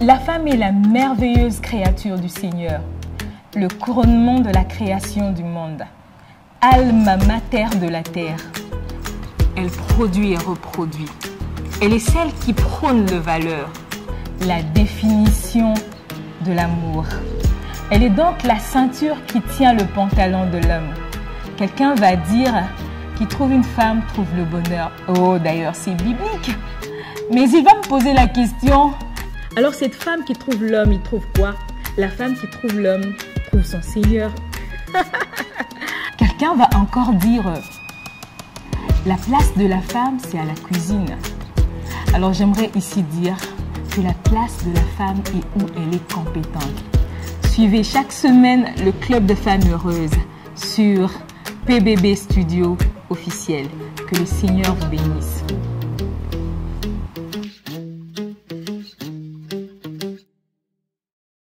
La femme est la merveilleuse créature du Seigneur, le couronnement de la création du monde, alma mater de la terre. Elle produit et reproduit. Elle est celle qui prône le valeur, la définition de l'amour. Elle est donc la ceinture qui tient le pantalon de l'homme. Quelqu'un va dire qui trouve une femme trouve le bonheur. Oh, d'ailleurs, c'est biblique. Mais il va me poser la question. Alors cette femme qui trouve l'homme, il trouve quoi? La femme qui trouve l'homme trouve son Seigneur. Quelqu'un va encore dire, la place de la femme, c'est à la cuisine. Alors j'aimerais ici dire que la place de la femme est où elle est compétente. Suivez chaque semaine le Club de femmes heureuses sur PBB Studio officiel. Que le Seigneur vous bénisse.